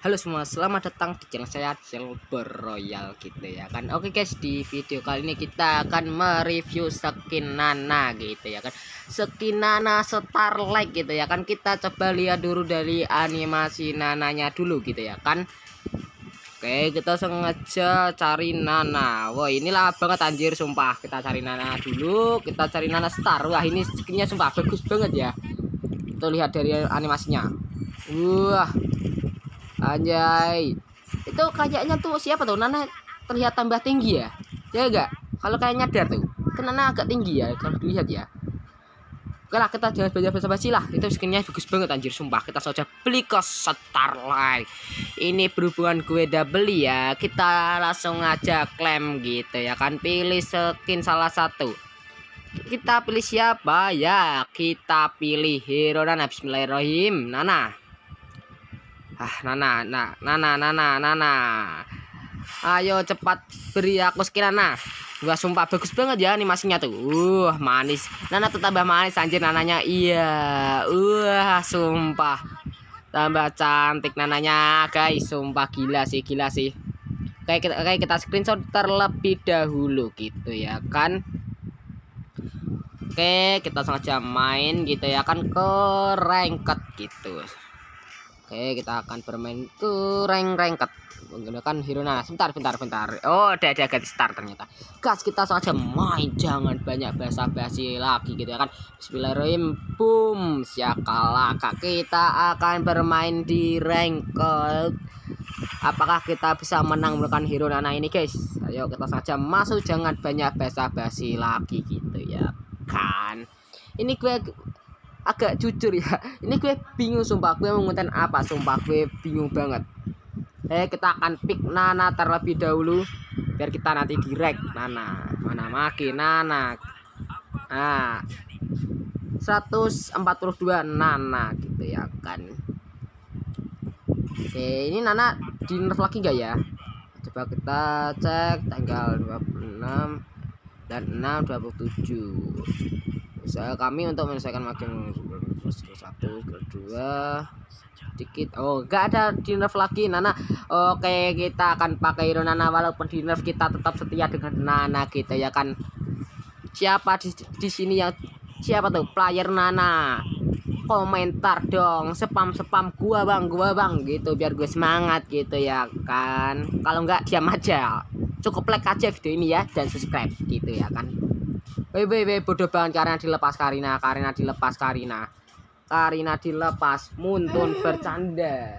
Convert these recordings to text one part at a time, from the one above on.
Halo semua, selamat datang di channel saya Silver Royal gitu ya kan. Oke guys, di video kali ini kita akan mereview skin Nana gitu ya kan. Skin Nana Starlight gitu ya kan. Kita coba lihat dulu dari animasi Nananya dulu gitu ya kan. Oke, kita sengaja cari Nana. Wah inilah banget anjir, sumpah. Kita cari Nana dulu, kita cari Nana Star. Wah ini skinnya sumpah bagus banget ya. Kita lihat dari animasinya. Wah Anjay. Itu kayaknya tuh siapa tuh? Nana terlihat tambah tinggi ya? Ya enggak? Kalau kayak nyadar tuh. Kan Nana agak tinggi ya kalau dilihat ya. Oke lah kita jangan banyak basa-basi lah. Itu skinnya bagus banget anjir sumpah. Kita saja beli ke Starlight. Ini berhubungan gue udah beli ya. Kita langsung aja klaim gitu ya kan. Pilih skin salah satu. Kita pilih siapa ya? Kita pilih Hero Nana Bismillahirrahmanirrahim. Nana. Ah, Nana, nah, Nana, Nana, Nana. Ayo cepat beri aku skin Nana. Wah, sumpah bagus banget ya animasinya tuh. Uh, manis. Nana tuh tambah manis anjir nananya. Iya. Uh, sumpah. Tambah cantik nananya, guys. Sumpah gila sih, gila sih. Kayak kita kayak kita screenshot terlebih dahulu gitu ya kan. Oke, kita sengaja main gitu ya kan ke ranked gitu. Oke, kita akan bermain ke rank ranket menggunakan hero nah sebentar sebentar sebentar. Oh ada ada ganti start ternyata. Gas kita saja main. Jangan banyak basa-basi lagi gitu ya kan. Bismillahirrahmanirrahim. Boom. Siakalaka kita akan bermain di ranked apakah kita bisa menang menggunakan hero nana ini guys. Ayo kita saja masuk. Jangan banyak basa-basi lagi gitu ya kan. Ini gue agak jujur ya. Ini gue bingung sumpah. Gue mau ngonten apa? Sumpah gue bingung banget. Eh kita akan pick Nana terlebih dahulu biar kita nanti direct. Nana mana makin Nana. Ah. 142 Nana gitu ya kan. Oke ini Nana di nerf lagi enggak ya? Coba kita cek tanggal 26 dan 6 27 usaha kami untuk menyelesaikan makin satu kedua sedikit oh enggak ada di nerf lagi Nana. Oke kita akan pakai hero Nana. Walaupun di nerf kita tetap setia dengan Nana gitu ya kan. Siapa di, di sini yang siapa tuh? Player Nana. Komentar dong. Spam spam gua bang. Gua bang. Gitu biar gue semangat gitu ya kan. Kalau enggak diam aja. Cukup like aja video ini ya dan subscribe gitu ya kan Woi woi woi bodoh banget karena dilepas Karina, Karina dilepas Karina. Karina dilepas, Muntun bercanda.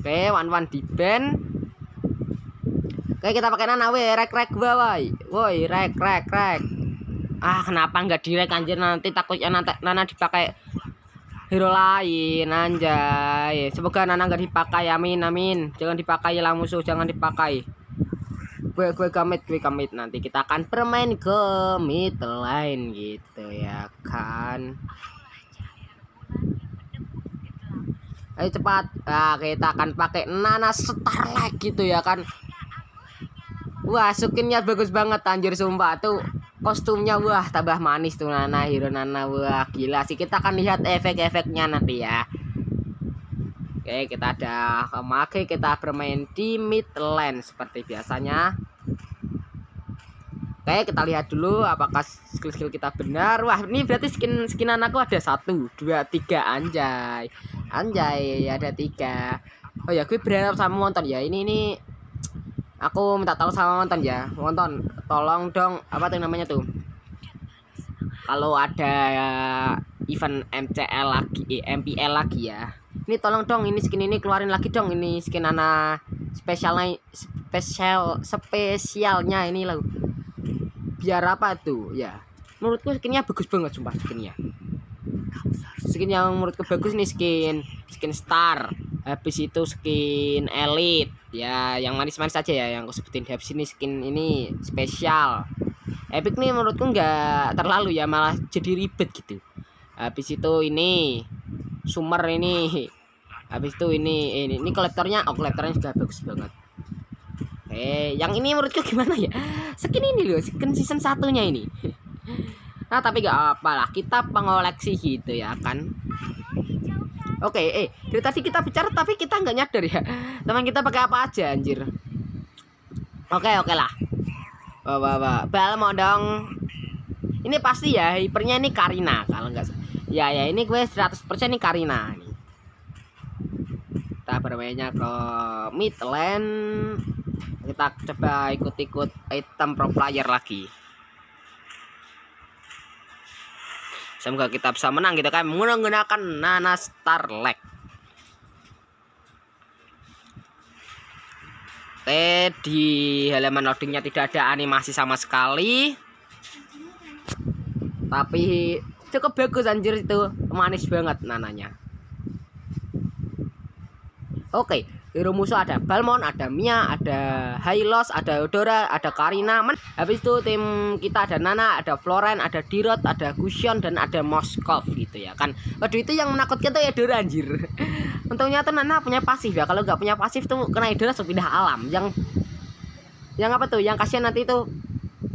Oke, wan wan di band. Oke, kita pakai nana rek rek woi. Woi, rek rek rek. Ah, kenapa nggak direk anjir nanti takutnya nanti nana dipakai hero lain anjay. Semoga nana nggak dipakai amin amin. Jangan dipakai lah musuh, jangan dipakai gue gue kamit gue kamit nanti kita akan bermain ke mid line gitu ya kan. Ayo cepat. Nah, kita akan pakai Nana Starlight gitu ya kan. Wah skinnya bagus banget anjir sumpah. Tuh kostumnya wah tambah manis tuh Nana hero Nana. Wah gila sih. Kita akan lihat efek-efeknya nanti ya Oke, kita ada kemakai kita bermain di mid lane seperti biasanya. Oke, kita lihat dulu apakah skill-skill kita benar. Wah, ini berarti skin skin anakku ada satu, dua, tiga anjay. Anjay, ada tiga. Oh ya, gue berharap sama nonton ya. Ini ini aku minta tolong sama nonton ya. Nonton, tolong dong apa tuh namanya tuh? Kalau ada event MCL lagi, eh, MPL lagi ya ini tolong dong ini skin ini keluarin lagi dong ini skin anak spesialnya spesial spesialnya ini loh. Biar apa tuh? Ya menurutku skinnya bagus banget sumpah skinnya. Skin yang menurutku bagus nih skin skin star. Habis itu skin elite. Ya yang manis-manis saja ya yang aku sebutin. Habis ini skin ini spesial epic nih menurutku nggak terlalu ya malah jadi ribet gitu. Habis itu ini sumber ini habis itu ini ini ini kolektornya oh kolektornya juga bagus banget eh yang ini menurutku gimana ya skin ini loh skin season satunya ini nah tapi gak apalah kita pengoleksi gitu ya kan Oke, eh dari tadi kita bicara tapi kita nggak nyadar ya. Teman kita pakai apa aja anjir. Oke, oke lah. Wah, wah. Bal mau dong. Ini pasti ya hipernya ini Karina kalau nggak Ya ya ini gue 100% nih Karina nih. Kita bermainnya ke Midland. Kita coba ikut-ikut item pro player lagi. semoga kita bisa menang. Gitu kan menggunakan Nana Starlight Oke di halaman loadingnya tidak ada animasi sama sekali. Tapi cukup bagus anjir itu. Manis banget nananya oke hero musuh ada Balmon, ada Mia, ada Hylos, ada Eudora, ada Karina. Men Habis itu tim kita ada Nana, ada Floren, ada Dirot, ada Gusion dan ada Moskov gitu ya kan. Waduh itu yang menakutkan tuh Eudora anjir. Untungnya tuh Nana punya pasif ya. Kalau nggak punya pasif tuh kena Eudora langsung pindah alam. Yang yang apa tuh? Yang kasihan nanti tuh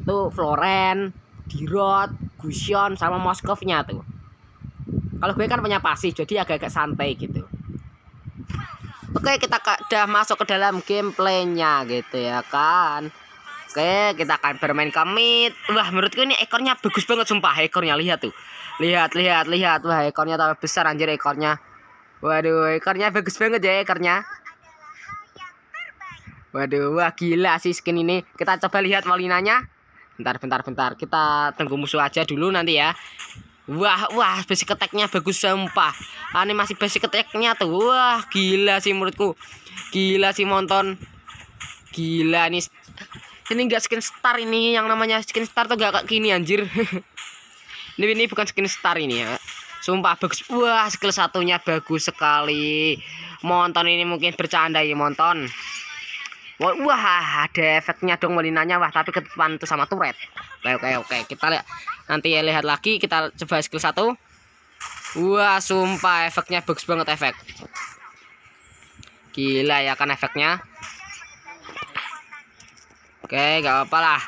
tuh Floren, Dirot, Gusion sama Moskovnya tuh. Kalau gue kan punya pasif jadi agak-agak santai gitu. Oke kita udah masuk ke dalam gameplaynya gitu ya kan. Oke kita akan bermain kemit Wah menurutku ini ekornya bagus banget sumpah ekornya. Lihat tuh. Lihat lihat lihat. Wah ekornya tambah besar anjir ekornya. Waduh ekornya bagus banget ya ekornya. Waduh wah gila sih skin ini. Kita coba lihat malinanya Bentar bentar bentar. Kita tunggu musuh aja dulu nanti ya Wah, wah, basic attack-nya bagus sumpah. Animasi basic attack-nya tuh. Wah, gila sih menurutku. Gila sih monton. Gila nih. Ini enggak skin star ini yang namanya skin star tuh gak kayak gini anjir. ini ini bukan skin star ini ya. Sumpah bagus. Wah, skill satunya bagus sekali. Monton ini mungkin bercanda ya monton. Wah, ada efeknya dong melinanya wah tapi ketutupan tuh sama turret. Oke, oke, oke. Kita lihat nanti ya lihat lagi kita coba skill satu. Wah, sumpah efeknya bagus banget efek. Gila ya kan efeknya. Oke, gak apa-apa lah.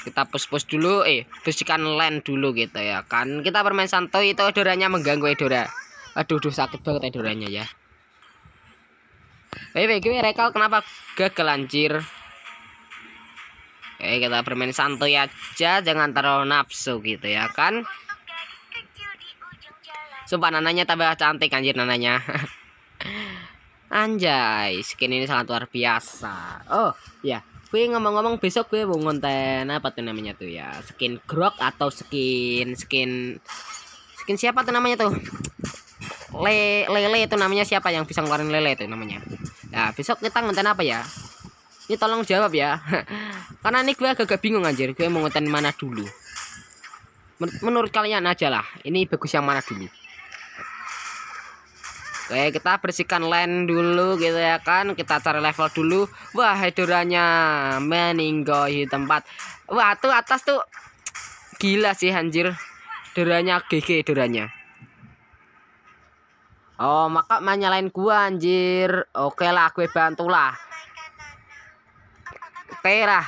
Kita push-push dulu, eh, bersihkan land dulu gitu ya kan. Kita bermain santuy itu edoranya mengganggu edora. Aduh, duh, sakit banget edoranya ya. Eh, gue rekal kenapa gagal anjir? Oke, kita bermain santuy aja, jangan terlalu nafsu gitu ya kan? Sumpah nananya tambah cantik anjir nananya. Anjay, skin ini sangat luar biasa. Oh, ya. Gue ngomong-ngomong besok gue mau ngonten apa tuh namanya tuh ya? Skin grok atau skin skin skin siapa tuh namanya tuh? Le lele itu namanya siapa yang bisa ngeluarin lele itu namanya? Nah, besok kita ngonten apa ya? Ini tolong jawab ya. Karena ini gue agak bingung anjir. Gue mau ngonten mana dulu. Menurut kalian aja lah. Ini bagus yang mana dulu. Oke, kita bersihkan land dulu gitu ya kan. Kita cari level dulu. Wah, hedoranya meninggal di tempat. Wah, tuh atas tuh gila sih anjir. Doranya GG doranya. Oh, maka menyalain gua anjir. Oke lah, gue bantulah. Lah.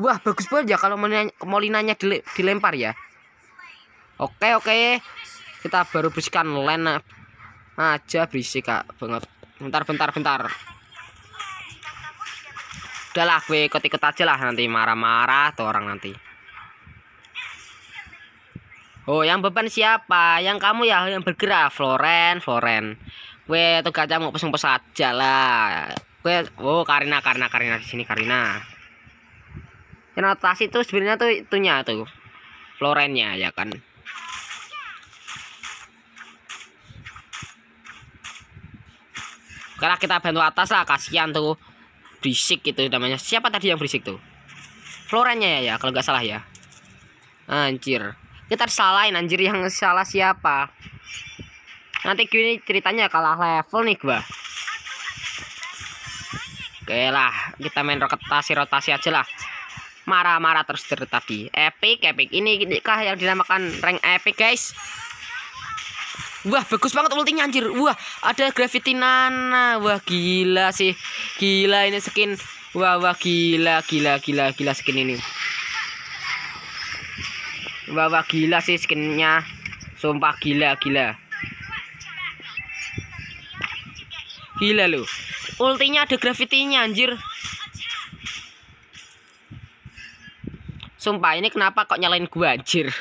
Wah, bagus banget ya kalau molinanya dilempar ya. Oke, oke. Kita baru bersihkan len aja berisik kak banget. Bentar, bentar, bentar. Udahlah, gue ikut-ikut aja lah nanti marah-marah tuh orang nanti. Oh, yang beban siapa? Yang kamu ya yang bergerak, Floren, Floren. Gue tuh gajah mau pesen-pesen aja lah. Gue, oh Karina, Karina, Karina di sini Karina. Yang atas itu sebenarnya tuh itunya tuh, Florennya ya kan. Karena kita bantu atas lah, kasihan tuh. Berisik itu namanya. Siapa tadi yang berisik tuh? Florennya ya, ya kalau nggak salah ya. Anjir kita salahin anjir yang salah siapa nanti gini ceritanya kalah level nih gua oke lah kita main rotasi rotasi aja lah. Marah-marah terus dari tadi. Epic epic. Ini kah yang dinamakan rank epic guys? Wah bagus banget ultinya anjir. Wah ada gravity nana. Wah gila sih. Gila ini skin. Wah wah gila gila gila gila skin ini. Wah, wah gila sih skinnya. Sumpah gila gila gila lu. Ultinya ada gravitinya anjir. Sumpah ini kenapa kok nyalain gua anjir?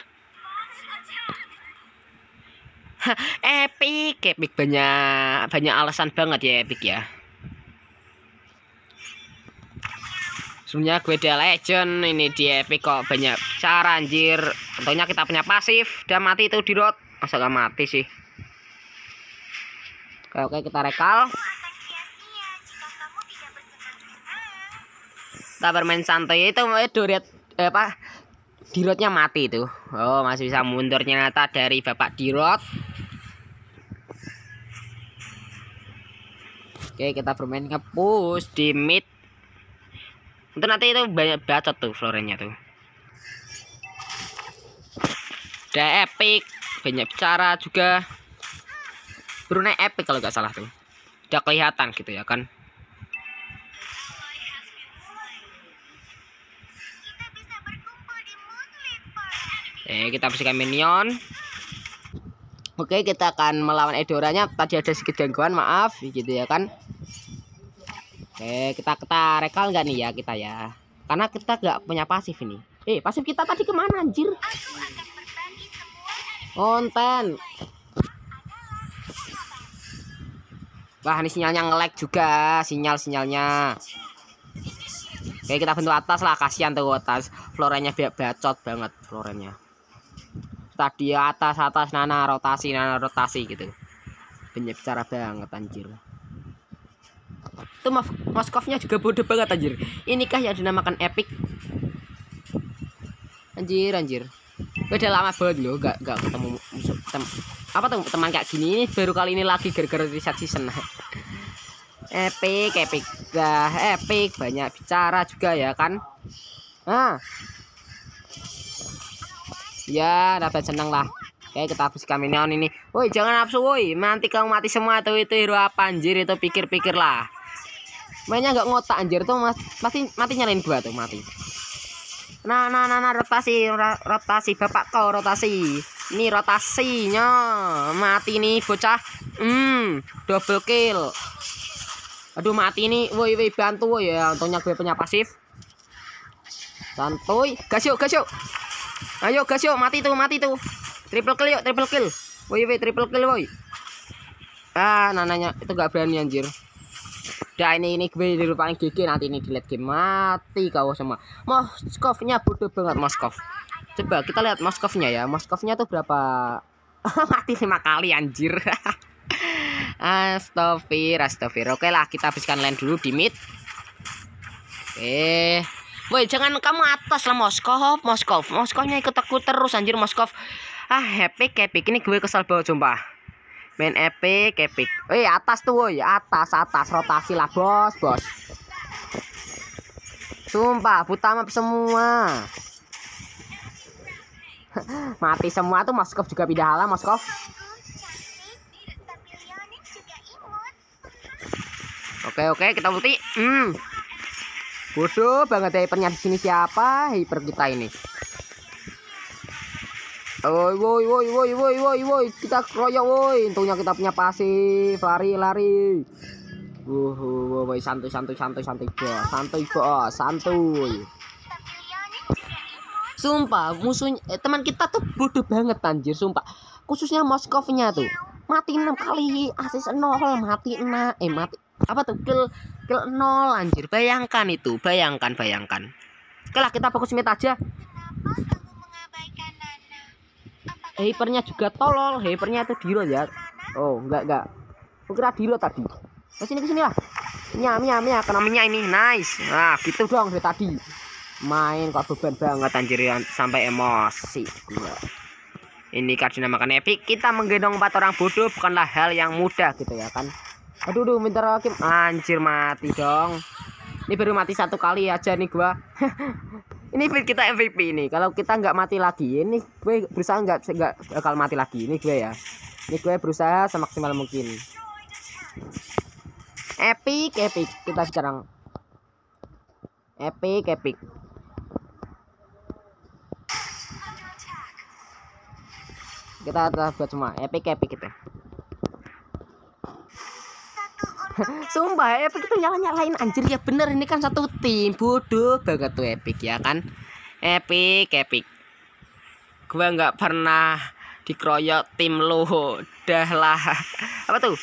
Epic epic. Banyak banyak alasan banget ya epic ya. Sebenarnya gue udah legend ini di epic kok banyak cara anjir. Tentunya kita punya pasif udah mati itu di road. Masa gak mati sih? Oke oke kita rekal kita bermain santai. Itu eh, doret eh, apa dirotnya mati itu. Oh masih bisa mundur ternyata dari bapak dirot. Oke kita bermain ngepush di mid. Itu nanti itu banyak bacot tuh florenya tuh. Udah epic. Banyak bicara juga. Brunei epic kalau nggak salah tuh. Udah kelihatan gitu ya kan Eh kita bersihkan minion. Oke kita akan melawan Edoranya. Tadi ada sedikit gangguan maaf gitu ya kan. Oke kita kita rekal nggak nih ya kita ya? Karena kita nggak punya pasif ini. Eh pasif kita tadi ke mana anjir? Konten. Wah ini sinyalnya nge-lag juga Sinyal-sinyalnya. Oke kita bentuk atas lah Kasihan tuh atas. Floranya bacot banget Floranya tadi atas atas nana rotasi nana rotasi gitu. Banyak bicara banget anjir. Tuh Moskovnya juga bodoh banget anjir. Inikah yang dinamakan epic? Anjir anjir. Udah lama banget loh gak gak ketemu musuh tem apa tuh teman kayak gini ini baru kali ini lagi gara-gara reset season. Epic epic. Gah epic banyak bicara juga ya kan? Ah ya dapat seneng lah. Oke kita habiskan minion ini. Woi jangan nafsu woi. Nanti kamu mati semua tuh itu hero apa anjir? Itu pikir-pikir lah. Mainnya nggak ngotak anjir. Tuh mas, mati, mati nyalain gua tuh mati. Nah nah nah, nah rotasi rotasi. Bapak kau rotasi. Ini rotasinya. Mati nih bocah. Hmm double kill. Aduh mati nih. Woi woi bantu woi. Ya Untungnya gue punya pasif. Santuy. Gas yuk gas yuk Ayo gas yuk, mati tuh, mati tuh. Triple kill yuk, triple kill. Woi, woi, triple kill, woi. Ah, nananya itu gak berani anjir. Udah ini ini gue di paling gigi nanti ini di game mati kau semua. Moskovnya bodoh banget Moskov. Coba kita lihat Moskovnya ya. Moskovnya tuh berapa? mati lima kali anjir. Astagfir, astagfir. Oke lah, kita habiskan land dulu di mid. Oke. Woi, jangan kamu atas lah Moskov, Moskov. Moskovnya ikut aku terus anjir Moskov. Ah, epic, epic. Ini gue kesal banget sumpah. Main epic, epic. Woi, atas tuh woi, atas, atas rotasi lah, Bos, Bos. Sumpah, buta map semua. Mati semua tuh Moskov juga pindah halah Moskov. Oke, oke, kita ulti. Hmm. Bodoh banget hypernya di sini siapa? Hyper kita ini. Woi woi woi woi woi woi woi kita kroyok woi. Untungnya kita punya pasif. Lari lari. Uh, uh, woi santuy santuy santuy santuy bos. Santuy bos, santuy. Sumpah, musuhnya eh, teman kita tuh bodoh banget anjir, sumpah. Khususnya Moskovnya tuh. Mati enam kali, asis nol, mati enam, eh mati apa tuh? Kill kill nol anjir. Bayangkan itu bayangkan bayangkan. Oke kita fokus mid aja. Hypernya juga tolol hypernya itu diro ya. Oh enggak enggak. Kira diro tadi. Ke sini ke sini lah. Mia mia mia kena ini. Nice. Nah gitu dong dari tadi. Main kok beban banget anjir sampai emosi. Gua ini karena makan epic. Kita menggendong empat orang bodoh bukanlah hal yang mudah gitu ya kan aduh duh minta hakim anjir mati dong. Ini baru mati satu kali aja nih gua. Ini fit kita MVP ini kalau kita nggak mati lagi ini gue berusaha nggak nggak bakal mati lagi. Ini gue ya. Ini gue berusaha semaksimal mungkin. Epic epic. Kita sekarang. Epic epic. Kita, kita buat semua. Epic epic kita Sumpah Epic itu nyala-nyalain. Anjir ya bener ini kan satu tim. Bodoh banget tuh Epic ya kan? Epic Epic. Gua nggak pernah dikeroyok tim lo dah lah. Apa tuh?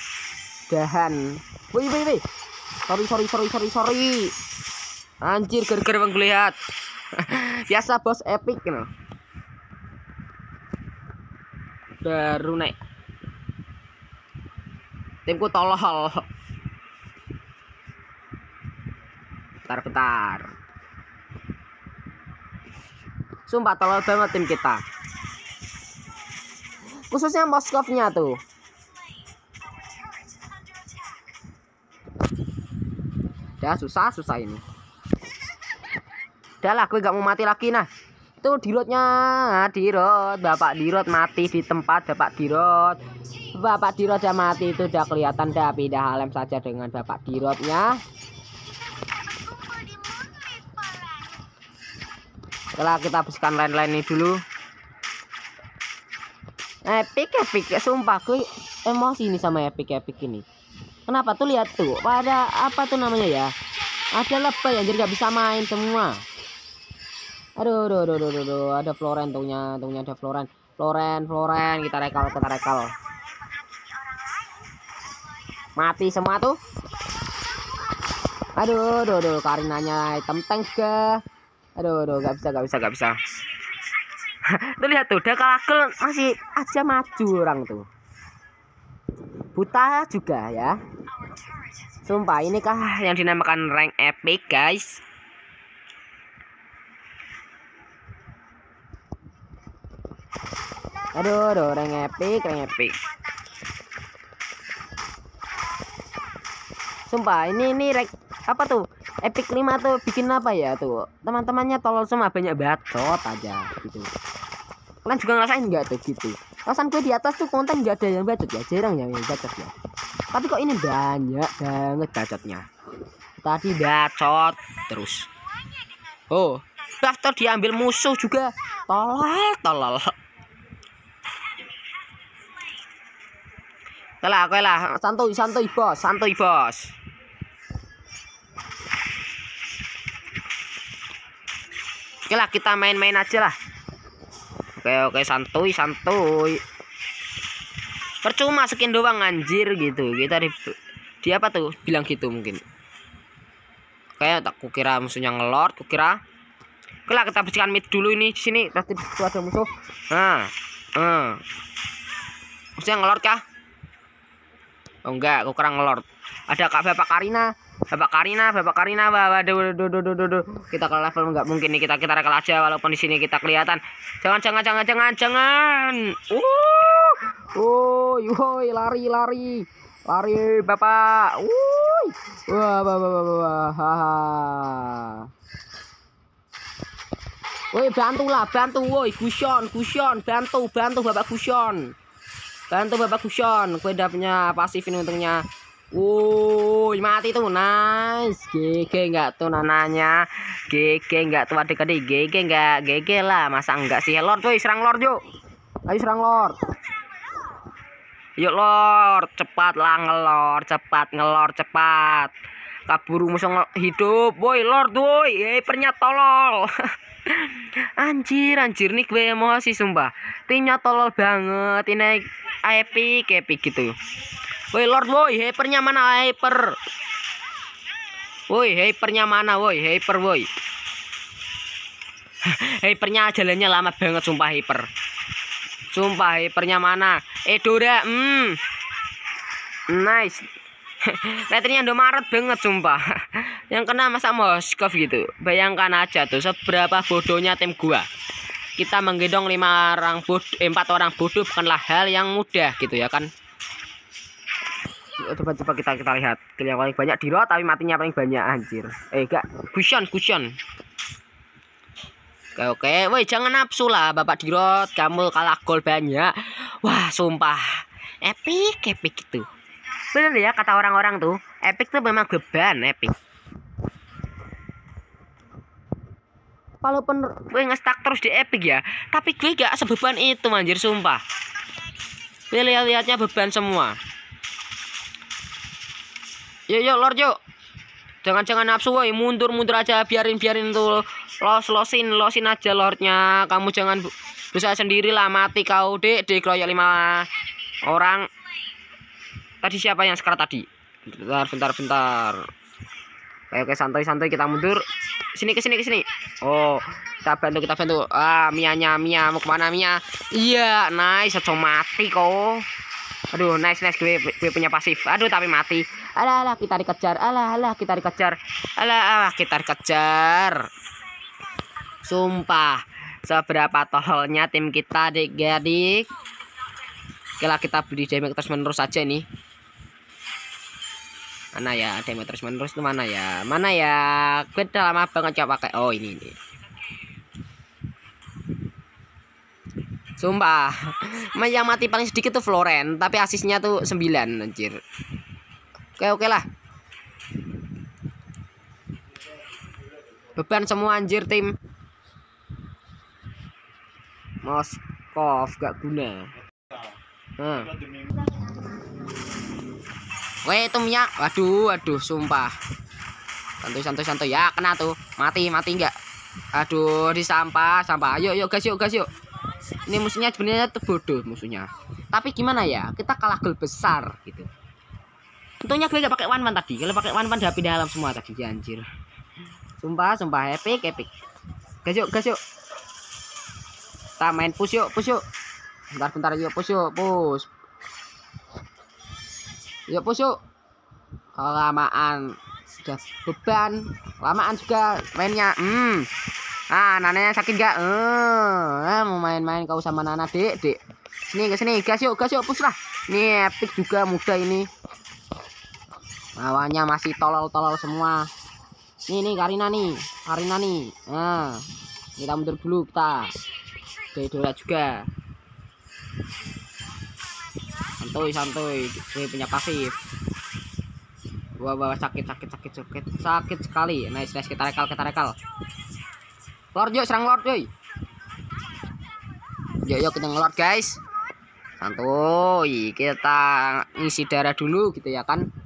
Dahan. Woi woi woi sorry sorry sorry sorry sorry. Anjir gara-gara bang lihat. Biasa bos Epic you know. baru naik. Timku tolol bentar bentar sumpah tolol banget tim kita. Khususnya Moskovnya tuh. Udah susah susah ini. Udah lah gue gak mau mati lagi nah. Itu dirotnya dirot bapak dirot mati di tempat bapak dirot bapak dirot udah mati itu udah kelihatan dah pindah alam saja dengan bapak dirotnya setelah kita habiskan lain-lain ini dulu. Epic epic sumpah gue emosi ini sama epic epic ini. Kenapa tuh lihat tuh pada apa tuh namanya ya? Ada lebay jadi nggak bisa main semua. Aduh aduh aduh aduh, aduh, aduh. ada Floren tuhnya tuhnya ada Floren. Floren Floren kita rekal kita rekal. Mati semua tuh. Aduh aduh aduh Karinanya item tank ke aduh aduh gak bisa gak bisa. Gak bisa. Tuh lihat tuh udah kalakul masih aja maju orang tuh. Buta juga ya. Sumpah ini kah yang dinamakan rank epic guys? Aduh aduh rank epic rank epic. Sumpah ini ini rank apa tuh Epic 5 tuh bikin apa ya tuh? Teman-temannya tolol semua banyak bacot aja gitu. Kalian juga ngerasain nggak tuh gitu? Rasan gue di atas tuh konten nggak ada yang bacot ya jarang yang bacot ya. Tapi kok ini banyak banget bacotnya. Tadi bacot terus. Oh daftar diambil musuh juga. Tolol tolol. Kalah, kalah, santuy, santuy bos, santuy bos. Oke lah kita main-main aja lah. Oke oke santuy santuy. Percuma skin doang anjir gitu. Kita di di apa tuh bilang gitu mungkin. Kayak tak kukira musuhnya ngelord, kukira. Oke lah kita bersihkan mid dulu ini sini pasti ada musuh. Nah, hmm. Musuhnya ngelord kah? Oh enggak, kukira ngelord. Ada Kak Bapak Karina. Bapak Karina, Bapak Karina, bapak, duh, duh, duh, duh, duh, duh. kita ke level nggak mungkin nih kita kita rekal aja walaupun di sini kita kelihatan. Jangan, jangan, jangan, jangan, jangan. Uh, oh, yoi, lari, lari, lari, Bapak. Uh, wah, wah, wah, wah, wah, haha. Woi, bantulah, bantu, woi, kusion, kusion, bantu, bantu, Bapak kusion. Bantu Bapak kusion. Gue udah punya pasif ini untungnya. Wuih mati tuh nice GG enggak tuh nananya GG enggak tuh adik-adik GG enggak GG lah masa enggak sih Lord tuh serang Lord yuk ayo serang Lord yuk Lord cepat lah ngelor cepat ngelor cepat kaburu musuh hidup boy Lord boy eh pernya tolol anjir anjir nih gue emosi sumpah timnya tolol banget ini epic epic gitu Woi Lord woi, hypernya mana hyper? Woi, hypernya mana woi, hyper woi. hypernya jalannya lama banget sumpah hyper. Sumpah hypernya mana? Edora, hmm. Nice. Ratingnya udah maret banget sumpah. Yang kena masa Moskov gitu. Bayangkan aja tuh seberapa bodohnya tim gua. Kita menggendong lima orang bodoh, eh, empat orang bodoh bukanlah hal yang mudah gitu ya kan coba coba kita kita lihat. Kill yang paling banyak di roh tapi matinya paling banyak anjir. Eh enggak. Cushion cushion oke oke. Woi jangan nafsu lah bapak dirot kamu kalah gol banyak. Wah sumpah. Epic epic itu. Bener ya kata orang-orang tuh. Epic tuh memang beban epic. Walaupun gue ngestak terus di epic ya tapi gue gak sebeban itu anjir sumpah. Lihat-lihatnya beban semua yuk yuk lord yuk jangan-jangan nafsu woi. Mundur mundur aja biarin biarin tuh los losin losin aja lordnya. Kamu jangan bisa sendirilah mati kau dek dikeroyok lima orang. Tadi siapa yang sekarang tadi? Bentar bentar bentar. Oke oke santai santai kita mundur. Sini ke sini ke sini. Oh kita bantu kita bantu. Ah mianya mia. Mau ke mana mia? Iya nice. Cocok mati kau. Aduh nice nice. Gue, gue punya pasif. Aduh tapi mati alah alah kita dikejar. Alah alah kita dikejar. Alah alah kita dikejar. Sumpah seberapa tololnya tim kita dik gadik Oke kita beli damage terus menerus saja nih. Mana ya damage terus menerus itu mana ya? Mana ya? Gue udah lama banget coba pakai. Oh ini ini. Sumpah yang mati paling sedikit tuh Floren tapi asisnya tuh 9 anjir oke oke lah beban semua anjir tim Moskov gak guna hmm. Weh itu minyak. Waduh, waduh, sumpah. Santuy, santuy, santuy. Ya, kena tuh. Mati, mati enggak? Aduh, di sampah, sampah. Ayo, yuk guys, yuk guys, yuk. Ini musuhnya sebenarnya tuh bodoh musuhnya. Tapi gimana ya? Kita kalah gol besar gitu. Untungnya gue gak pakai one man tadi. Kalau pakai one udah pindah alam semua tadi, ya. Sumpah, sumpah. Epic, epic. Guys, yuk, guys, yuk. Kita main push yuk, push yuk. Bentar, bentar, yuk, push yuk, push. Yuk pus yuk. Lamaan sudah beban. Lamaan juga mainnya. Hmm. Ah nananya sakit gak eh mau main-main kau sama nana dek dek sini ke sini. Gas yuk gas yuk pus lah. Ini epic juga muda ini lawannya masih tolol-tolol semua. Nih nih Karina nih. Karina nih. Nah kita mundur dulu kita. Dedola juga. Santuy santuy. Gue punya pasif. Wah wah sakit sakit sakit sakit. Sakit sekali. Nice nice. Kita rekal kita rekal. Lord yuk serang lord yuk. Yuk yuk kita ngelord guys. Santuy kita ngisi darah dulu gitu ya kan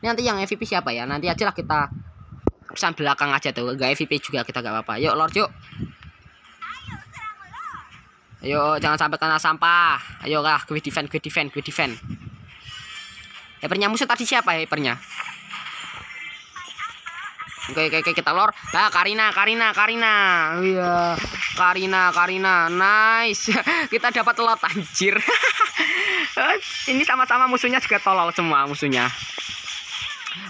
ini nanti yang MVP siapa ya nanti aja lah kita pesan belakang aja tuh gak MVP juga kita gak apa-apa yuk lord yuk Ayo jangan sampai kena sampah. Ayo lah, gue defend, gue defend, gue defend. Hypernya musuh tadi siapa hypernya? Oke, oke, oke, kita lor. Nah, Karina, Karina, Karina. Iya, Karina, Karina. Nice. kita dapat lot anjir. Ini sama-sama musuhnya juga tolol semua musuhnya.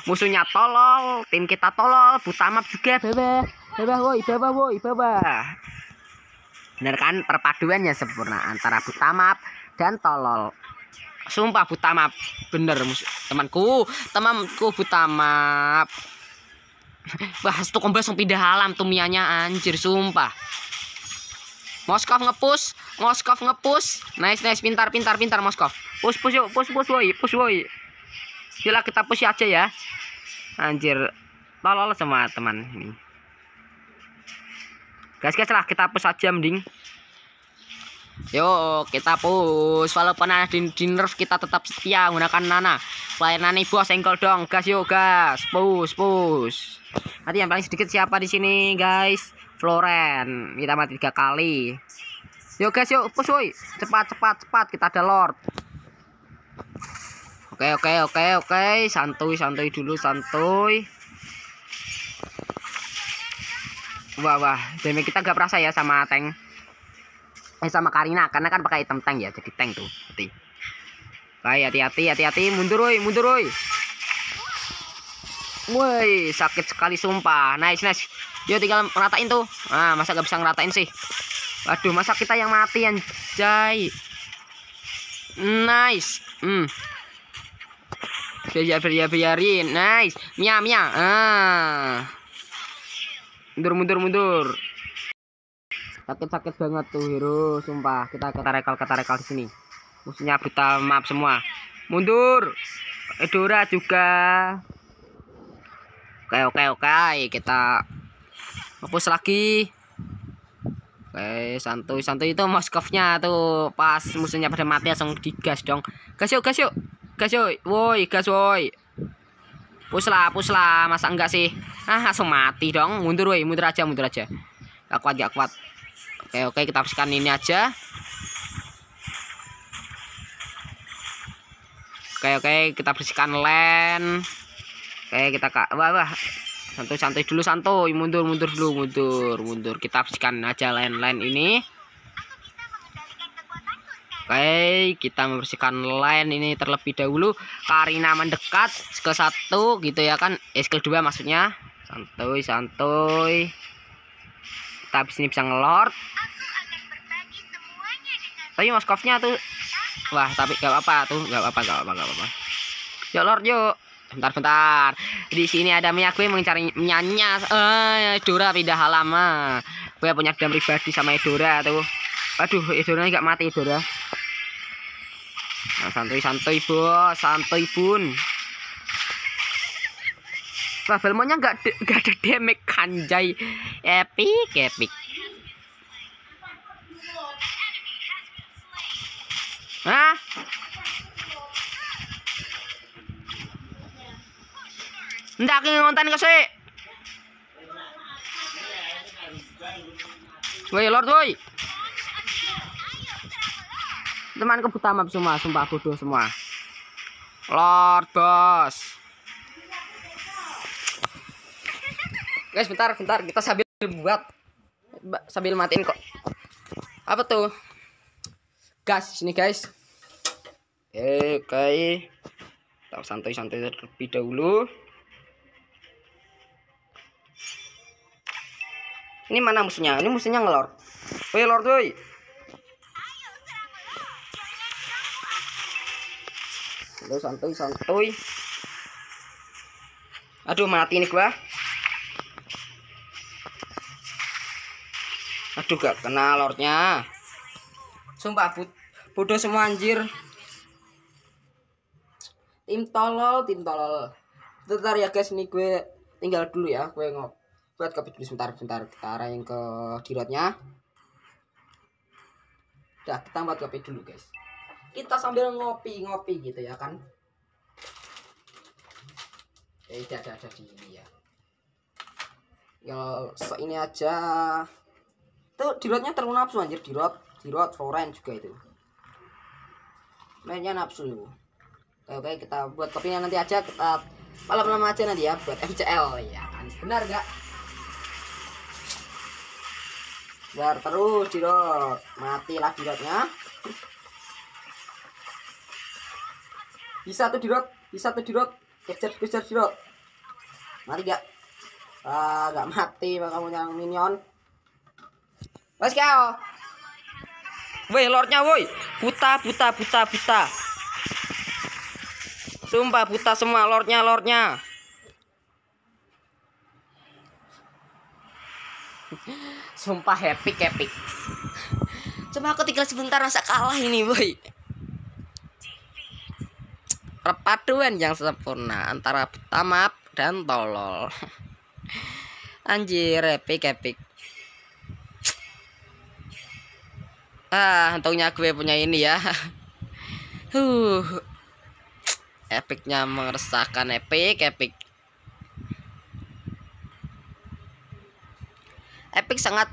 Musuhnya tolol, tim kita tolol, Butamap juga, bebeh. Bebeh, woi, bebeh, woi, bebeh. Bener kan perpaduannya sempurna antara butamap dan tolol. Sumpah butamap bener temanku, temanku butamap. Bahas tuh kombas pindah alam tuh mianya anjir sumpah. Moskov ngepus, Moskov ngepus. Nice nice pintar pintar pintar Moskov. Push push yuk, push push woi, push woi. Gila kita push aja ya. Anjir. Tolol semua teman ini. Guys, guys lah kita push aja mending. Yuk kita push walaupun ada di, di nerf kita tetap setia menggunakan Nana. Pelayanan bos engkol dong. Gas yuk gas. Push push. Nanti yang paling sedikit siapa di sini guys? Floren. Kita mati tiga kali. Yuk guys yuk push woi. Cepat cepat cepat kita ada Lord. Oke oke oke oke santuy santuy dulu santuy. Wah wah, damage kita gak perasa ya sama tank. Eh sama Karina karena kan pakai item tank ya, jadi tank tuh. Hati. Baik, hati-hati, hati-hati, mundur woi, mundur woi. Woi, sakit sekali sumpah. Nice, nice. Dia tinggal meratain tuh. Ah, masa gak bisa ngeratain sih? Waduh, masa kita yang mati anjay. Nice. Hmm. Biar biar biarin. Nice. Mia, mia. Ah mundur mundur mundur sakit sakit banget tuh hero sumpah kita kita rekal kita rekal di sini musuhnya buta maaf semua mundur Edora juga oke oke oke kita hapus lagi Oke, santuy santuy itu Moskovnya tuh pas musuhnya pada mati langsung digas dong. Gas yuk, gas yuk. Gas yuk. Woi, gas woi. Push lah, push lah. Masa enggak sih? Ah, langsung mati dong. Mundur woi, mundur aja, mundur aja. Gak kuat, gak kuat. Oke, oke, kita bersihkan ini aja. Oke, oke, kita bersihkan land. Oke, kita kak. Wah, wah santai santai dulu santuy mundur mundur dulu mundur mundur kita bersihkan aja lain-lain ini Oke, kita membersihkan line ini terlebih dahulu. Karina mendekat skill satu gitu ya kan. Eh, skill dua maksudnya. Santuy, santuy. Kita habis ini bisa ngelord. Tapi Moskovnya tuh Wah, tapi gak apa-apa tuh, gak apa-apa, gak apa-apa, gak apa-apa. Yuk Lord, yuk. Bentar, bentar. Di sini ada minyak gue mencari nyanya. Eh, Edora pindah halaman. Gue punya dendam pribadi sama Edora tuh. Aduh, Edora nggak mati Edora. Nah, santuy santuy bos, santuy bun. Wah, Belmonya nggak nggak ada damage kanjai. Epic, epic. Hah? Ndak ngonten sih. Woi Lord woi. Teman buta map semua, sumpah bodoh semua. Lord bos. Guys, bentar, bentar, kita sambil buat sambil matiin kok. Apa tuh? Gas sini guys. Oke, okay. kita santai-santai terlebih dahulu. Ini mana musuhnya? Ini musuhnya ngelor. Woi lord woi. Aduh santuy santuy. Aduh mati nih gua. Aduh gak kena lordnya. Sumpah but bodoh semua anjir. Tim tolol, tim tolol. Bentar ya guys, ini gue tinggal dulu ya, gue ngop buat kopi dulu sebentar sebentar kita yang ke dirotnya udah kita buat kopi dulu guys kita sambil ngopi-ngopi gitu ya kan. Eh ada ada, ada di ini ya. Ya ini aja. Tuh dirotnya terlalu nafsu anjir. Dirot dirot foreign juga itu. Mainnya nafsu oke, oke kita buat kopinya nanti aja. Kita malam-malam aja nanti ya buat MCL ya kan? Benar gak biar terus dirot. Mati lagi dirotnya bisa tuh dirot bisa tuh dirot kejar kejar dirot mati gak ah gak mati kamu yang minion. Let's go woi lordnya woi. Buta buta buta buta. Sumpah buta semua lordnya lordnya. Sumpah epic epic. Cuma aku tinggal sebentar rasa kalah ini, boy. Perpaduan yang sempurna antara tamap dan tolol. Anjir, epic epic. Ah, untungnya gue punya ini ya. Huh. Epicnya meresahkan epic epic. Epic sangat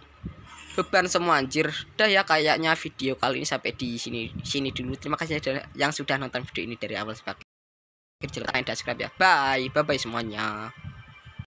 beban semua anjir. Udah ya kayaknya video kali ini sampai di sini sini dulu. Terima kasih yang sudah nonton video ini dari awal sampai akhir. Jangan subscribe ya. Bye. Bye bye semuanya.